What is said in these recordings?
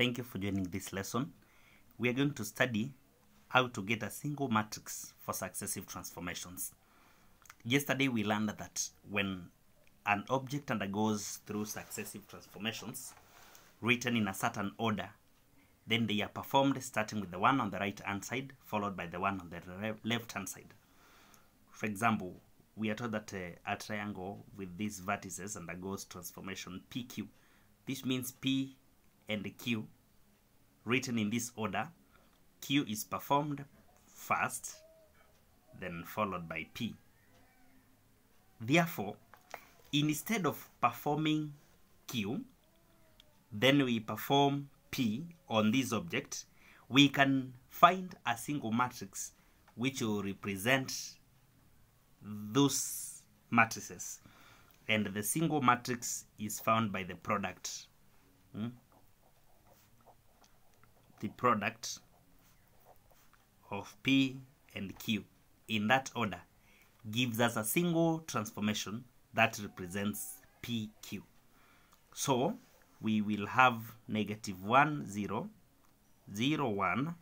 Thank you for joining this lesson. We are going to study how to get a single matrix for successive transformations. Yesterday we learned that when an object undergoes through successive transformations written in a certain order, then they are performed starting with the one on the right hand side followed by the one on the left hand side. For example, we are told that uh, a triangle with these vertices undergoes transformation PQ. This means P and Q written in this order. Q is performed first, then followed by P. Therefore, instead of performing Q, then we perform P on this object, we can find a single matrix which will represent those matrices. And the single matrix is found by the product. Hmm? The product of P and Q in that order gives us a single transformation that represents PQ. So we will have negative 1, 0, 0, 1,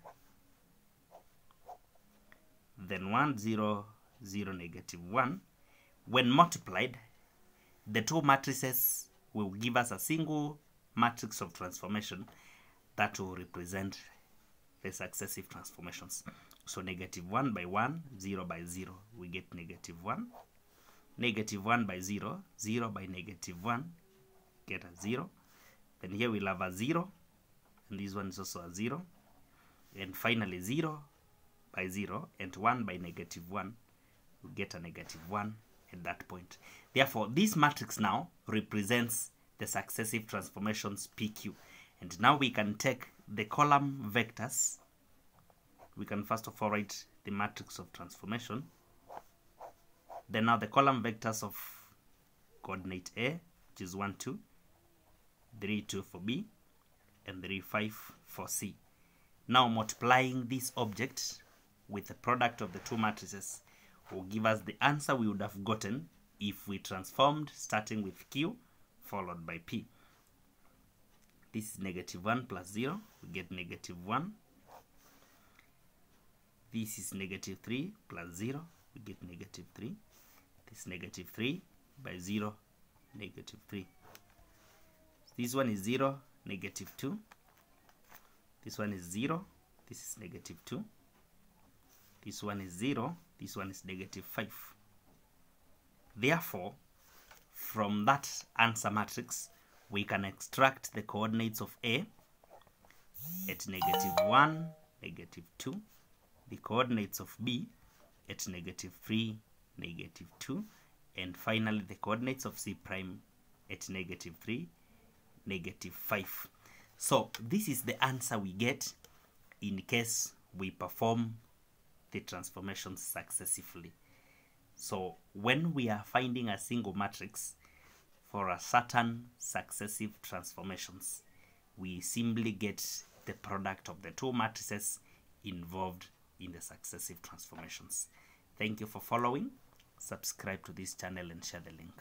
then 1, 0, 0, negative 1. When multiplied, the two matrices will give us a single matrix of transformation that will represent the successive transformations. So negative 1 by 1, 0 by 0, we get negative 1. Negative 1 by 0, 0 by negative 1, get a 0. Then here we'll have a 0, and this one is also a 0. And finally 0 by 0, and 1 by negative 1, we get a negative 1 at that point. Therefore, this matrix now represents the successive transformations PQ. And now we can take the column vectors. We can first of all write the matrix of transformation. Then now the column vectors of coordinate A, which is 1, 2, 3, 2 for B, and 3, 5 for C. Now multiplying this object with the product of the two matrices will give us the answer we would have gotten if we transformed starting with Q followed by P. This is negative 1 plus 0, we get negative 1. This is negative 3 plus 0, we get negative 3. This is negative 3 by 0, negative 3. This one is 0, negative 2. This one is 0, this is negative 2. This one is 0, this one is negative 5. Therefore, from that answer matrix, we can extract the coordinates of A at negative 1, negative 2, the coordinates of B at negative 3, negative 2, and finally the coordinates of C prime at negative 3, negative 5. So this is the answer we get in case we perform the transformations successively. So when we are finding a single matrix for a certain successive transformations, we simply get the product of the two matrices involved in the successive transformations. Thank you for following. Subscribe to this channel and share the link.